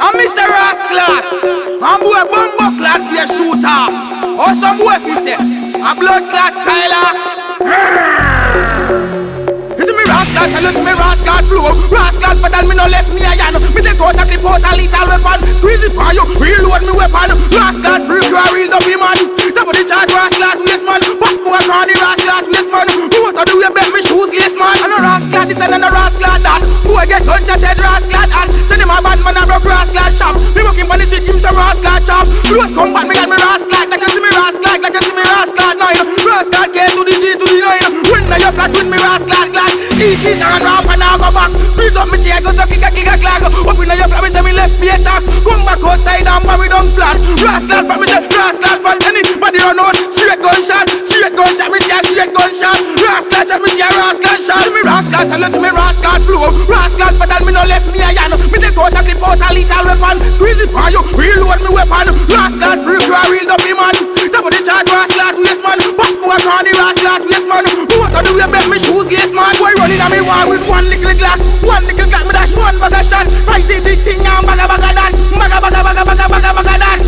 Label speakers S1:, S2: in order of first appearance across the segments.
S1: I'm Mr. Rascal. I'm boy bumbo clad for your shoot off. Or some boy fi say a blood class Skylar. Tell you to me rascal flow Rascal pedal, me no left me a yan Me take out a clip out a lethal weapon Squeeze it for you, reload me weapon Rascal freak, you a real dopey man Top of the charge, rascal waste man Back boy corny, rascal waste man Who want to do you bet me shoes lace man And a rascal this and a rascal that Boy get gunshot head rascal and Send him a bad man a broke rascal chop Me working on the shit, him some rascal chop Close combat, me got me rascal Like you see me rascal, like you see me rascal nine Rascal K to the G to the nine When I you flat with me rascal glad Eat it and ramp and I go back. Squeeze up me chair, go so kick a kick a clag Up in your flat, me say me left be attack. Come back outside and bury down flat. Rascal from me say rascal from anybody run out Straight gunshot, straight gunshot Me say straight gunshot. Rascal shot, me say rascal shot. Me rascal, tell you me rascal flow. Rascal pedal, me no left me a yan. Me take out a clip out a lethal weapon. Squeeze it for you, reload me weapon. Rascal freak, you a real dopey man. Top of the chart, rascal waste man. Back boy corny, rascal waste man. Who want to do you bet me shoes lace man Running on me war with one little glock One little glock, me dash one bag of shot I see big thing and bag a bag of that Bag a bag a bag a bag a bag a bag of that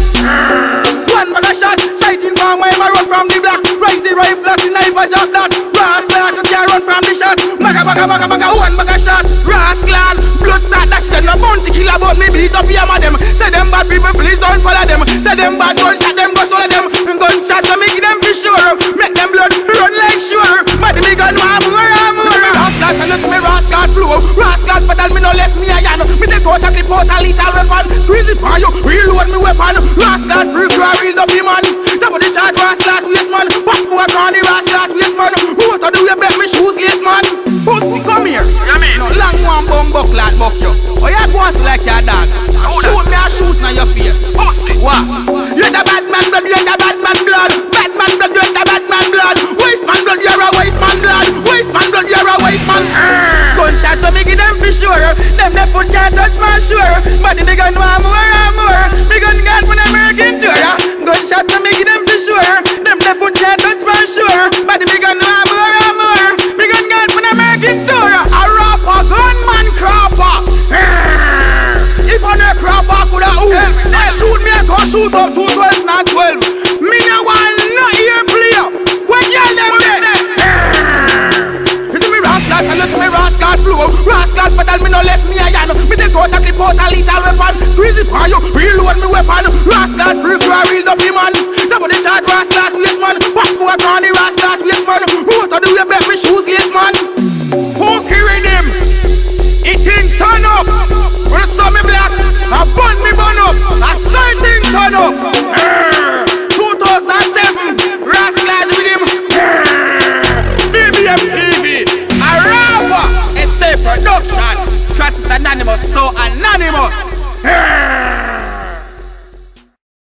S1: One bag of shot, sighting from where I run from the block Rise the rifle, see sniper job that Rascal, you can't run from the shot Bag a bag a bag a bag a one bag of shot Rascal, blood start dash them No bounty killer but me beat up yam of them Say them bad people, please don't follow them Say them bad gunshot, them go swallow them Gunshot, so make them for sure Make them blood yan Me take out a clip out a lethal weapon. Squeeze it for you, reload me weapon. Rascal freak, you a real dopey man. Of the chart, rascal waste man. Back boy corny, rascal waste man. Who to do you bet me shoes lace man? Pussy come here.
S2: Yeah, man.
S1: No long one bum buck lad buck you. Oh you go like your dog.
S2: That?
S1: Shoot me a shoot na your face.
S2: Pussy.
S1: What? You're the bad man blood, you're the bad man blood. Bad man blood, you're the bad man blood. Waste man blood, you're a waste man blood. Waste man blood, you're a waste man foot can't touch my sure But the gun want more and more. Me gun got when I'm working tour Gunshot to me give them for sure. Them the foot can't touch my sure But the gun want more and more. Me gun got when I'm working tour A rapper, gunman crapper if I no crapper coulda who? Shoot me, I can shoot up. 212, not 12 Me no want out a little weapon. Squeeze it for you, reload me weapon. Rascal, free for a real dopey man. Double the charge, rascal, police man. Pop a granny, rascal, police man. Who to do your bet, me shoes, yes man. Who killing him? It ain't turn up. When I saw me black, I burn me bun up. I saw it turn up. Hey.